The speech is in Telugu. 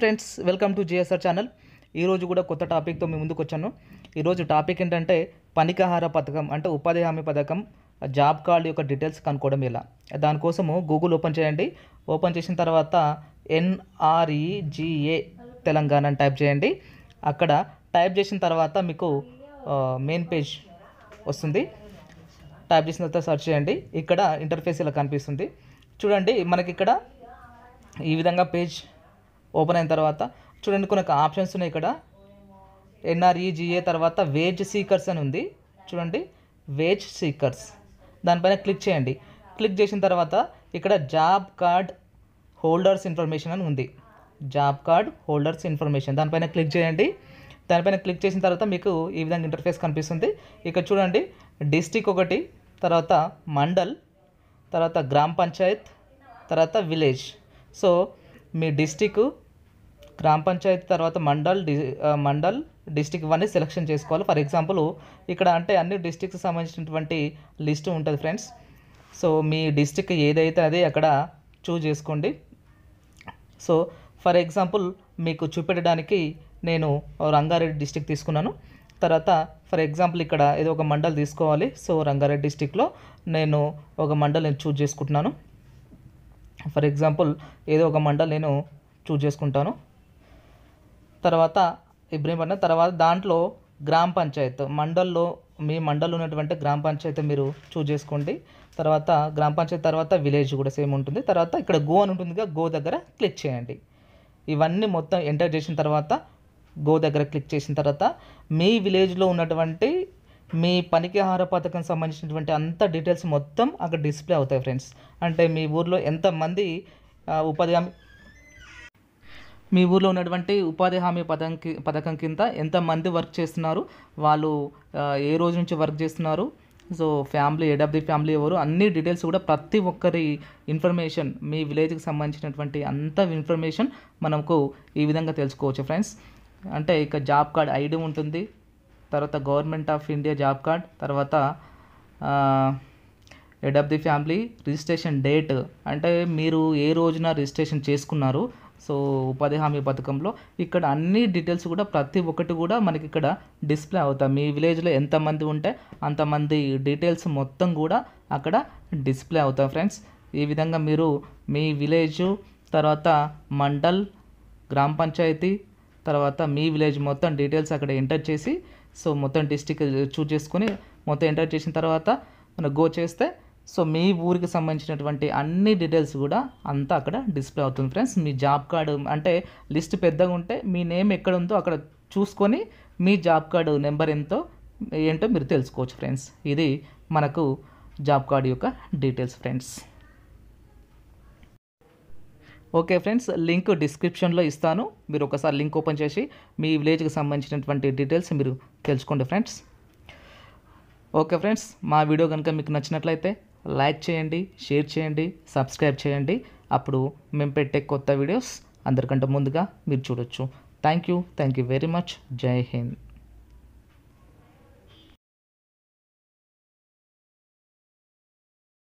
Friends welcome to G S R channel ఈరోజు కూడా కొత్త టాపిక్తో మీ ముందుకు వచ్చాను. ఈరోజు టాపిక్ ఏంటంటే పనికాహార పథకం అంటే ఉపాధి హామీ పథకం జాబ్ కార్డ్ యొక్క డీటెయిల్స్ కనుక్కోవడం ఎలా. దానికోసము గూగుల్ ఓపెన్ చేయండి. ఓపెన్ చేసిన తర్వాత ఎన్ఆర్ఈజిఏ తెలంగాణ అని టైప్ చేయండి. అక్కడ టైప్ చేసిన తర్వాత మీకు మెయిన్ పేజ్ వస్తుంది. టైప్ చేసిన తర్వాత సెర్చ్ చేయండి. ఇక్కడ ఇంటర్ఫేస్ ఇలా కనిపిస్తుంది. చూడండి మనకి ఇక్కడ ఈ విధంగా పేజ్ ఓపెన్ అయిన తర్వాత చూడండి కొన్ని ఆప్షన్స్ ఉన్నాయి ఇక్కడ. ఎన్ఆర్ఈజిఏ తర్వాత వేజ్ సీకర్స్ అని ఉంది. చూడండి వేజ్ సీకర్స్. దానిపైన క్లిక్ చేయండి. క్లిక్ చేసిన తర్వాత ఇక్కడ జాబ్ కార్డ్ హోల్డర్స్ ఇన్ఫర్మేషన్ అని ఉంది. Job card holders information. దానిపైన క్లిక్ చేయండి. దానిపైన క్లిక్ చేసిన తర్వాత మీకు ఈ విధంగా ఇంటర్ఫేస్ కనిపిస్తుంది. ఇక్కడ చూడండి డిస్టిక్ ఒకటి తర్వాత మండల్ తర్వాత గ్రామ పంచాయత్ తర్వాత విలేజ్. సో మీ డిస్టిక్ గ్రామ పంచాయతీ తర్వాత మండల్ డి మండల్ డిస్టిక్ ఇవన్నీ సెలెక్షన్ చేసుకోవాలి. ఫర్ ఎగ్జాంపుల్ ఇక్కడ అంటే అన్ని డిస్టిక్స్ సంబంధించినటువంటి లిస్ట్ ఉంటుంది ఫ్రెండ్స్. సో మీ డిస్టిక్ ఏదైతే అదే అక్కడ చూజ్ చేసుకోండి. సో ఫర్ ఎగ్జాంపుల్ మీకు చూపెట్టడానికి నేను రంగారెడ్డి డిస్టిక్ తీసుకున్నాను. తర్వాత ఫర్ ఎగ్జాంపుల్ ఇక్కడ ఏదో ఒక మండల్ తీసుకోవాలి. సో రంగారెడ్డి డిస్టిక్లో నేను ఒక మండల్ నేను చూజ్ చేసుకుంటున్నాను. ఫర్ ఎగ్జాంపుల్ ఏదో ఒక మండల్ నేను చూజ్ చేసుకుంటాను. తర్వాత ఇబ్రహీంపట్నం తర్వాత దాంట్లో గ్రామ పంచాయత్ మండల్లో మీ మండల్లో ఉన్నటువంటి గ్రామ పంచాయతీ మీరు చూజ్ చేసుకోండి. తర్వాత గ్రామ పంచాయతీ తర్వాత విలేజ్ కూడా సేమ్ ఉంటుంది. తర్వాత ఇక్కడ గో అని ఉంటుందిగా గో దగ్గర క్లిక్ చేయండి. ఇవన్నీ మొత్తం ఎంటర్ చేసిన తర్వాత గో దగ్గర క్లిక్ చేసిన తర్వాత మీ విలేజ్లో ఉన్నటువంటి మీ పనికి ఆహార పథకం సంబంధించినటువంటి అంత డీటెయిల్స్ మొత్తం అక్కడ డిస్ప్లే అవుతాయి ఫ్రెండ్స్. అంటే మీ ఊర్లో ఎంతమంది ఉపాధి హామీ మీ ఊర్లో ఉన్నటువంటి ఉపాధి హామీ పథకంకి పథకం కింద ఎంతమంది వర్క్ చేస్తున్నారు వాళ్ళు ఏ రోజు నుంచి వర్క్ చేస్తున్నారు so family head of the family ఎవరు అన్ని డీటెయిల్స్ కూడా ప్రతి ఒక్కరి ఇన్ఫర్మేషన్ మీ విలేజ్కి సంబంధించినటువంటి అంత ఇన్ఫర్మేషన్ మనకు ఈ విధంగా తెలుసుకోవచ్చు ఫ్రెండ్స్. అంటే ఇక జాబ్ కార్డ్ ఐడి ఉంటుంది తర్వాత government of India job card తర్వాత head of the family registration date అంటే మీరు ఏ రోజున రిజిస్ట్రేషన్ చేసుకున్నారు? సో ఉపాధి హామీ పథకంలో ఇక్కడ అన్ని డీటెయిల్స్ కూడా ప్రతి ఒక్కటి కూడా మనకి ఇక్కడ డిస్ప్లే అవుతాయి. మీ విలేజ్లో ఎంతమంది ఉంటే అంతమంది డీటెయిల్స్ మొత్తం కూడా అక్కడ డిస్ప్లే అవుతాయి ఫ్రెండ్స్ ఈ విధంగా మీరు మీ విలేజ్ తర్వాత మండల్ గ్రామ పంచాయతీ తర్వాత మీ విలేజ్ మొత్తం డీటెయిల్స్ అక్కడ ఎంటర్ చేసి సో మొత్తం డిస్టిక్ చూజ్ చేసుకొని మొత్తం ఎంటర్ చేసిన తర్వాత మనం గో చేస్తే సో మీ ఊరికి సంబంధించినటువంటి అన్ని డీటెయిల్స్ కూడా అంతా అక్కడ డిస్ప్లే అవుతుంది ఫ్రెండ్స్. మీ జాబ్ కార్డు అంటే లిస్ట్ పెద్దగా ఉంటే మీ నేమ్ ఎక్కడ ఉందో అక్కడ చూసుకొని మీ జాబ్ కార్డు నెంబర్ ఎంతో ఏంటో మీరు తెలుసుకోవచ్చు ఫ్రెండ్స్. ఇది మనకు జాబ్ కార్డు యొక్క details friends. Okay friends link డిస్క్రిప్షన్లో ఇస్తాను. మీరు ఒకసారి లింక్ ఓపెన్ చేసి మీ విలేజ్కి సంబంధించినటువంటి డీటెయిల్స్ మీరు తెలుసుకోండి ఫ్రెండ్స్. ఓకే ఫ్రెండ్స్ మా వీడియో కనుక మీకు నచ్చినట్లయితే లైక్ చేయండి షేర్ చేయండి సబ్స్క్రైబ్ చేయండి. అప్పుడు మేము పెట్టే కొత్త వీడియోస్ అందరికంటే ముందుగా మీరు చూడొచ్చు. Thank you thank you very much. జై హింద్.